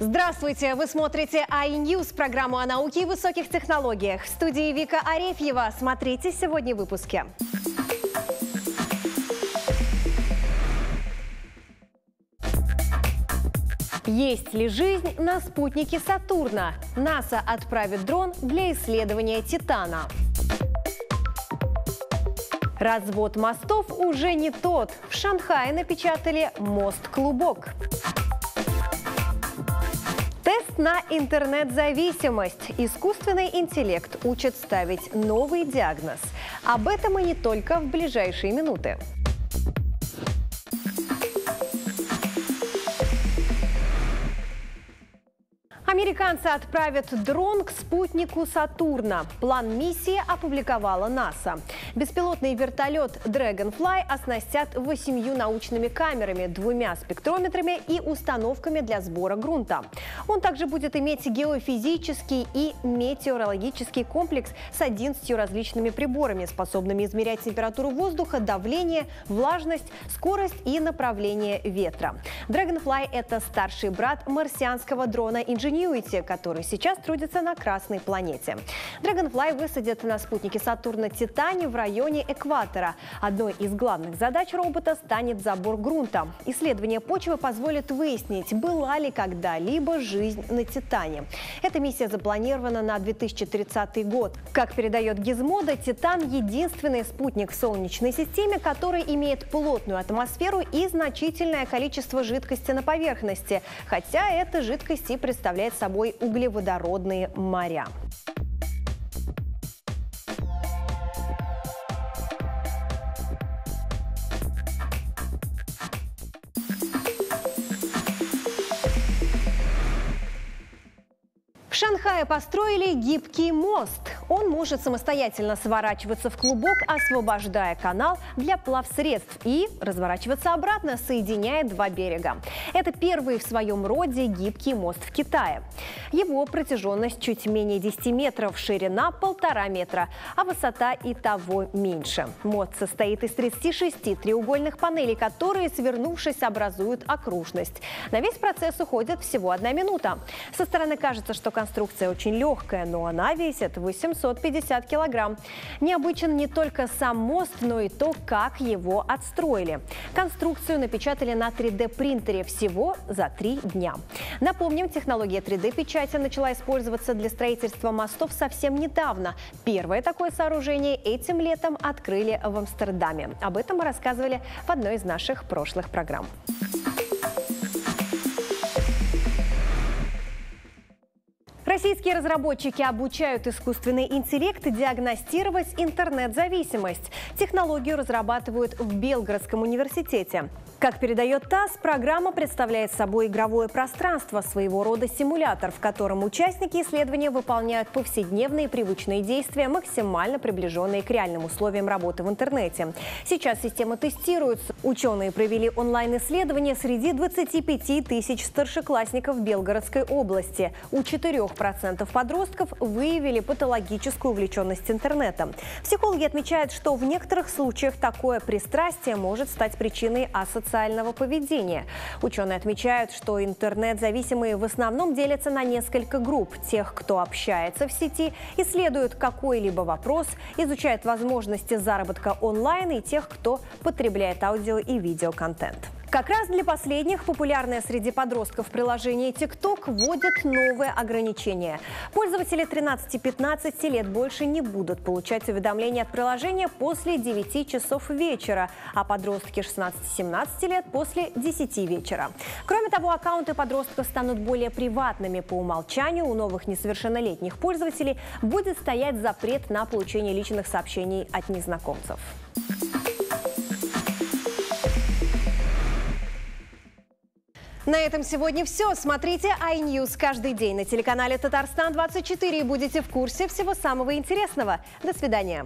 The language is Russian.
Здравствуйте! Вы смотрите iNews, программу о науке и высоких технологиях. В студии Вика Арефьева. Смотрите сегодня в выпуске. Есть ли жизнь на спутнике Сатурна? НАСА отправит дрон для исследования Титана. Развод мостов уже не тот. В Шанхае напечатали мост-клубок. На интернет-зависимость. Искусственный интеллект учит ставить новый диагноз. Об этом и не только в ближайшие минуты. Американцы отправят дрон к спутнику Сатурна. План миссии опубликовала НАСА. Беспилотный вертолет Dragonfly оснастят восемью научными камерами, двумя спектрометрами и установками для сбора грунта. Он также будет иметь геофизический и метеорологический комплекс с 11 различными приборами, способными измерять температуру воздуха, давление, влажность, скорость и направление ветра. Dragonfly – это старший брат марсианского дрона инженера Ingenuity, который сейчас трудится на Красной планете. Dragonfly высадят на спутнике Сатурна Титане в районе экватора. Одной из главных задач робота станет забор грунта. Исследование почвы позволит выяснить, была ли когда-либо жизнь на Титане. Эта миссия запланирована на 2030 год. Как передает Гизмода, Титан – единственный спутник в Солнечной системе, который имеет плотную атмосферу и значительное количество жидкости на поверхности, хотя эта жидкость и представляет представляет собой углеводородные моря. Шанхае построили гибкий мост. Он может самостоятельно сворачиваться в клубок, освобождая канал для плавсредств и разворачиваться обратно, соединяя два берега. Это первый в своем роде гибкий мост в Китае. Его протяженность чуть менее 10 метров, ширина полтора метра, а высота и того меньше. Мост состоит из 36 треугольных панелей, которые, свернувшись, образуют окружность. На весь процесс уходит всего одна минута. Со стороны кажется, что конструкция очень легкая, но она весит 800 750 килограмм. Необычен не только сам мост, но и то, как его отстроили. Конструкцию напечатали на 3D-принтере всего за три дня. Напомним, технология 3D-печати начала использоваться для строительства мостов совсем недавно. Первое такое сооружение этим летом открыли в Амстердаме. Об этом мы рассказывали в одной из наших прошлых программ. Российские разработчики обучают искусственный интеллект диагностировать интернет-зависимость. Технологию разрабатывают в Белгородском университете. Как передает ТАСС, программа представляет собой игровое пространство, своего рода симулятор, в котором участники исследования выполняют повседневные привычные действия, максимально приближенные к реальным условиям работы в интернете. Сейчас система тестируется. Ученые провели онлайн-исследование среди 25 тысяч старшеклассников Белгородской области. У 4% подростков выявили патологическую увлеченность интернетом. Психологи отмечают, что в некоторых случаях такое пристрастие может стать причиной ассоциации социального поведения. Ученые отмечают, что интернет-зависимые в основном делятся на несколько групп. Тех, кто общается в сети, исследует какой-либо вопрос, изучает возможности заработка онлайн и тех, кто потребляет аудио и видеоконтент. Как раз для последних популярное среди подростков приложение TikTok вводит новые ограничения. Пользователи 13-15 лет больше не будут получать уведомления от приложения после 9 часов вечера, а подростки 16-17 лет после 10 вечера. Кроме того, аккаунты подростков станут более приватными по умолчанию. У новых несовершеннолетних пользователей будет стоять запрет на получение личных сообщений от незнакомцев. На этом сегодня все. Смотрите iNews каждый день на телеканале Татарстан-24 и будете в курсе всего самого интересного. До свидания.